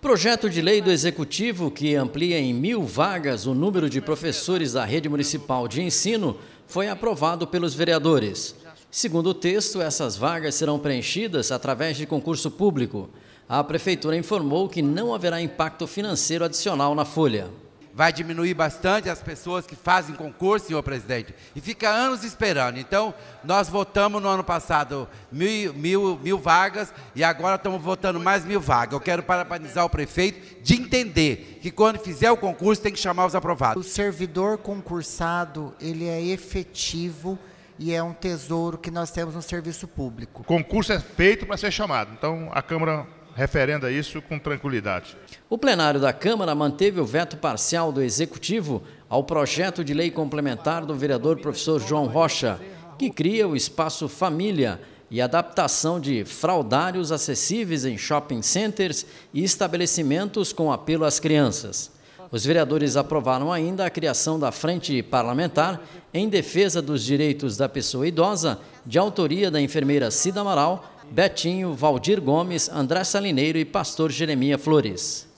Projeto de lei do Executivo que amplia em mil vagas o número de professores da rede municipal de ensino foi aprovado pelos vereadores. Segundo o texto, essas vagas serão preenchidas através de concurso público. A Prefeitura informou que não haverá impacto financeiro adicional na folha vai diminuir bastante as pessoas que fazem concurso, senhor presidente, e fica anos esperando. Então, nós votamos no ano passado mil, mil, mil vagas e agora estamos votando mais mil vagas. Eu quero parabenizar o prefeito de entender que quando fizer o concurso tem que chamar os aprovados. O servidor concursado, ele é efetivo e é um tesouro que nós temos no serviço público. O concurso é feito para ser chamado. Então, a Câmara referenda isso com tranquilidade. O plenário da Câmara manteve o veto parcial do Executivo ao projeto de lei complementar do vereador professor João Rocha, que cria o espaço família e adaptação de fraudários acessíveis em shopping centers e estabelecimentos com apelo às crianças. Os vereadores aprovaram ainda a criação da Frente Parlamentar em defesa dos direitos da pessoa idosa, de autoria da enfermeira Cida Amaral, Betinho, Valdir Gomes, André Salineiro e pastor Jeremia Flores.